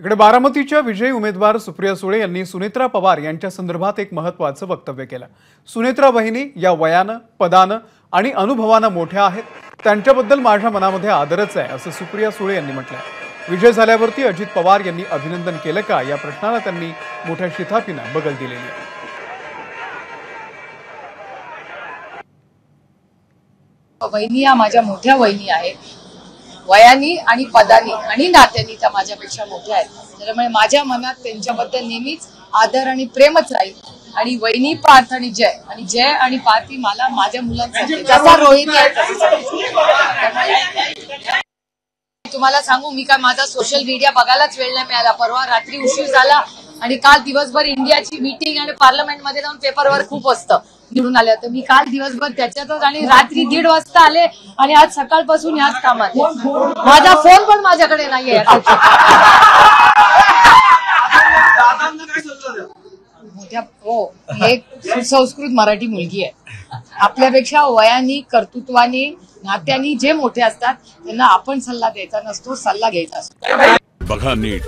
इकडे बारामतीच्या विजयी उमेदवार सुप्रिया सुळे यांनी सुनेत्रा पवार यांच्या संदर्भात एक महत्वाचं वक्तव्य केलं. सुनेत्रा बहिणी या वयानं पदानं आणि अनुभवानं मोठ्या आहेत. त्यांच्याबद्दल माझ्या मनामध्ये आदरच आहे असं सुप्रिया सुळे यांनी म्हटलंय. विजय झाल्यावरती अजित पवार यांनी अभिनंदन केलं का या प्रश्नाला त्यांनी मोठ्या शिथापीनं बगल दिलेली आहे. वहिनी या माझ्या मोठ्या वहिनी आहेत. वयानी आणि पदानी आणि नात्यानी त्या माझ्यापेक्षा मोठ्या आहेत. त्याच्यामुळे माझ्या मनात त्यांच्याबद्दल नेहमीच आदर आणि प्रेमच राहील. आणि वहिनी पार्थ आणि जय. आणि जय आणि पार्थ ही मला माझ्या मुलांसाठी जसा आहे तसंच आहे. तुम्हाला सांगू मी काय माझा सोशल मीडिया बघायलाच वेळ नाही मिळाला. परवा रात्री उशीर झाला आणि काल दिवसभर इंडियाची मीटिंग आणि पार्लमेंटमध्ये जाऊन पेपरवर खूप असतं. निवडून आले. तर मी काल दिवसभर त्याच्यातच आणि रात्री दीड वाजता आले आणि आज सकाळपासून ह्याच कामात आहे. माझा फोन पण माझ्याकडे नाहीये. मोठ्या हो ही एक सुसंस्कृत मराठी मुलगी आहे. आपल्यापेक्षा वयानी कर्तृत्वानी नात्यानी जे मोठे असतात त्यांना आपण सल्ला द्यायचा नसतो सल्ला घ्यायचा असतो. बघा नीट.